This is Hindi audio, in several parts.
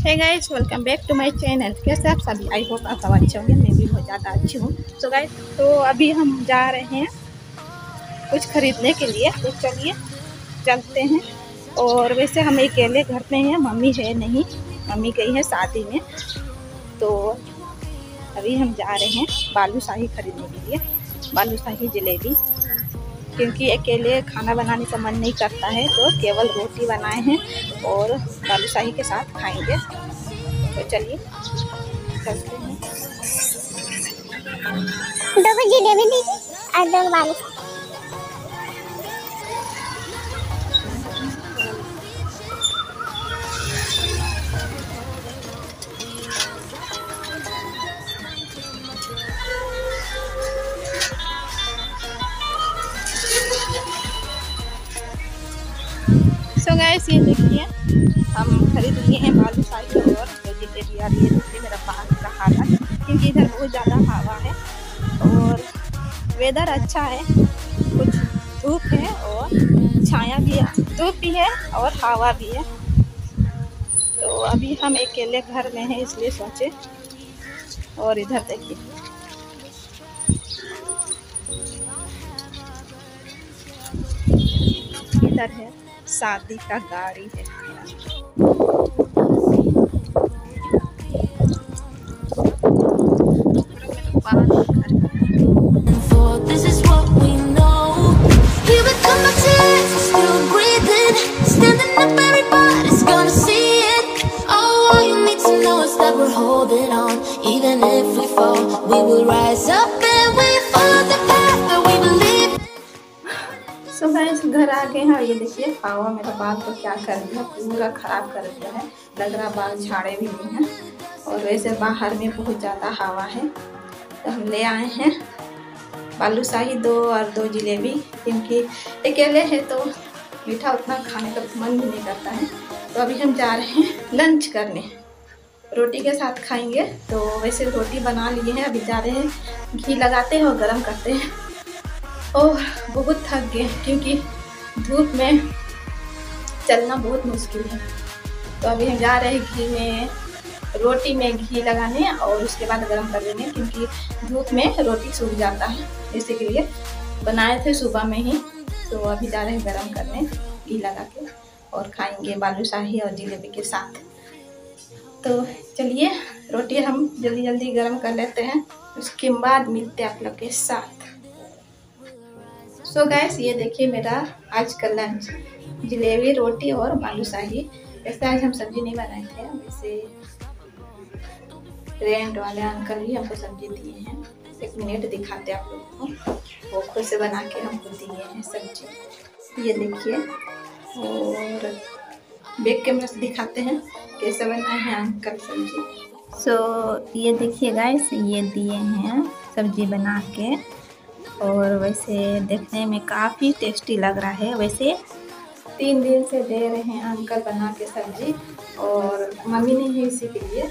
है guys welcome back to my channel कैसे आप सभी? आई होप आप सब अच्छे होंगे, मैं भी बहुत ज़्यादा अच्छी हूँ। सो गाइस तो अभी हम जा रहे हैं कुछ खरीदने के लिए। तो चलिए, चलते हैं। और वैसे हम अकेले घर में हैं, मम्मी है नहीं। मम्मी गई है शादी में। तो अभी हम जा रहे हैं बालू शाही खरीदने के लिए। बालू शाही जलेबी। क्योंकि अकेले खाना बनाने का मन नहीं करता है तो केवल रोटी बनाए हैं और बालूशाही के साथ खाएँगे। तो चलिए चलते हैं। दो जलेबी दीजिए और दो बालू सो गैस ये देखिए। हम खरीद लिए हैं बालू साइकिल और वेजिटेबल यार ये देखिए मेरा बाहर का हालत क्योंकि इधर बहुत ज़्यादा हवा है और वेदर अच्छा है। कुछ धूप है और छाया भी है, धूप भी है और हवा भी है। तो अभी हम अकेले घर में हैं, इसलिए सोचे। और इधर देखिए। That we're holding on. Even if we we will rise up सो घर आ गए हैं और ये देखिए हवा मेरा बाल को क्या कर दिया पूरा ख़राब कर दिया है। लग रहा बाल झाड़े भी नहीं हैं। और वैसे बाहर में बहुत ज़्यादा हवा है तो हम ले आए हैं। बालूशाही दो और दो जलेबी, क्योंकि अकेले हैं तो मीठा उतना खाने का मन भी नहीं करता है। तो अभी हम जा रहे हैं लंच करने। रोटी के साथ खाएँगे तो वैसे रोटी बना लिए हैं, अभी जा रहे हैं। घी लगाते हैं और गर्म करते हैं। ओह, बहुत थक गए क्योंकि धूप में चलना बहुत मुश्किल है। तो अभी हम जा रहे हैं घी में, रोटी में घी लगाने और उसके बाद गर्म कर लेने क्योंकि धूप में रोटी सूख जाता है। इसी के लिए बनाए थे सुबह में ही तो अभी जा रहे हैं गर्म करने, घी लगा के और खाएँगे बालूशाही और जलेबी के साथ। तो चलिए, रोटी हम जल्दी जल्दी गर्म कर लेते हैं, उसके बाद मिलते हैं आप लोग के साथ। सो गैस ये देखिए मेरा आज का लंच जलेबी रोटी और बालूशाही वैसे आज हम सब्ज़ी नहीं बनाए थे वैसे रेंट वाले अंकल ही हमको सब्ज़ी दिए हैं। एक मिनट दिखाते आप लोग को। वो खुद से बना के हमको दिए हैं सब्ज़ी। ये देखिए और बैक कैमरा से दिखाते हैं कैसे बनाए हैं अंकल सब्ज़ी। सो so, ये देखिए गाइस ये दिए हैं सब्ज़ी बना के। और वैसे देखने में काफ़ी टेस्टी लग रहा है। वैसे तीन दिन से दे रहे हैं अंकल बना के सब्ज़ी और मम्मी नहीं है इसी के लिए।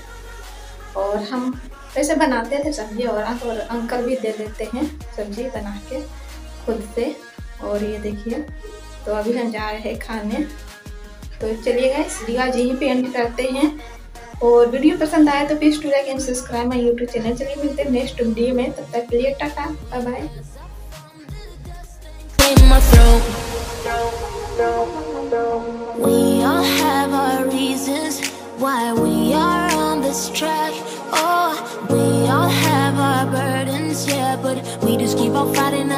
और हम वैसे बनाते थे सब्ज़ी और और अंकल भी दे देते हैं सब्ज़ी बना के खुद से। और ये देखिए तो अभी हम जा रहे हैं खाने। तो चलिए गए आज यहीं पे एंड करते हैं। और वीडियो पसंद आया तो please to like and subscribe my YouTube channel चलिए मिलते हैं नेक्स्ट वीडियो में। तब तक के लिए tata bye bye in my throat. We all have our reasons why we are on this track. Oh, we all have our burdens, yeah, but we just keep on fighting